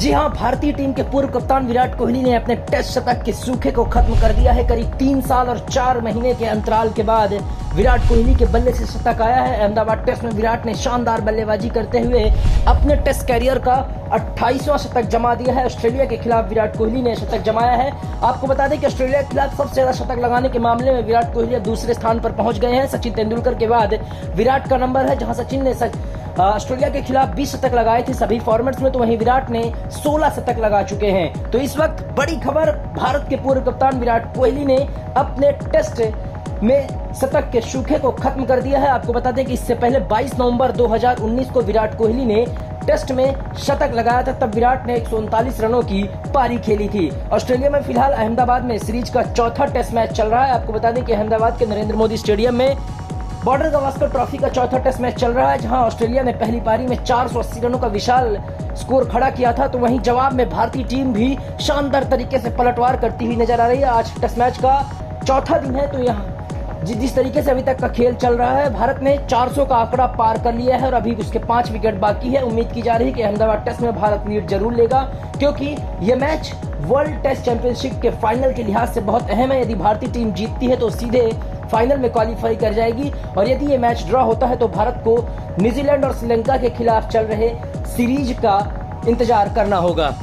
जी हाँ भारतीय टीम के पूर्व कप्तान विराट कोहली ने अपने टेस्ट शतक के सूखे को खत्म कर दिया है। करीब तीन साल और चार महीने के अंतराल के बाद विराट कोहली के बल्ले से शतक आया है। अहमदाबाद टेस्ट में विराट ने शानदार बल्लेबाजी करते हुए अपने टेस्ट कैरियर का 28वां शतक जमा दिया है। ऑस्ट्रेलिया के खिलाफ विराट कोहली ने शतक जमाया है। आपको बता दें कि ऑस्ट्रेलिया के खिलाफ सबसे ज़्यादा शतक लगाने के मामले में विराट कोहली दूसरे स्थान पर पहुँच गए हैं। सचिन तेंदुलकर के बाद विराट का नंबर है, जहाँ सचिन ने ऑस्ट्रेलिया के खिलाफ 20 शतक लगाए थे सभी फॉर्मेट्स में तो वहीं विराट ने 16 शतक लगा चुके हैं। तो इस वक्त बड़ी खबर, भारत के पूर्व कप्तान विराट कोहली ने अपने टेस्ट में शतक के सूखे को खत्म कर दिया है। आपको बता दें कि इससे पहले 22 नवंबर 2019 को विराट कोहली ने टेस्ट में शतक लगाया था, तब विराट ने एक सौ उनतालीस रनों की पारी खेली थी। ऑस्ट्रेलिया में फ़िलहाल अहमदाबाद में सीरीज़ का चौथा टेस्ट मैच चल रहा है। आपको बता दें कि अहमदाबाद के नरेंद्र मोदी स्टेडियम में बॉर्डर गवास्कर ट्रॉफी का चौथा टेस्ट मैच चल रहा है, जहाँ ऑस्ट्रेलिया ने पहली पारी में 480 रनों का विशाल स्कोर खड़ा किया था तो वहीं जवाब में भारतीय टीम भी शानदार तरीके से पलटवार करती हुई नज़र आ रही है। आज टेस्ट मैच का चौथा दिन है तो यहाँ जिस तरीके से अभी तक का खेल चल रहा है, भारत ने 400 का आंकड़ा पार कर लिया है और अभी उसके पाँच विकेट बाकी है। उम्मीद की जा रही है कि अहमदाबाद टेस्ट में भारत लीड ज़रूर लेगा, क्योंकि ये मैच वर्ल्ड टेस्ट चैंपियनशिप के फाइनल के लिहाज से बहुत अहम है। यदि भारतीय टीम जीतती है तो सीधे फाइनल में क्वालिफाई कर जाएगी। और यदि ये मैच ड्रॉ होता है तो भारत को न्यूजीलैंड और श्रीलंका के खिलाफ चल रहे सीरीज़ का इंतज़ार करना होगा।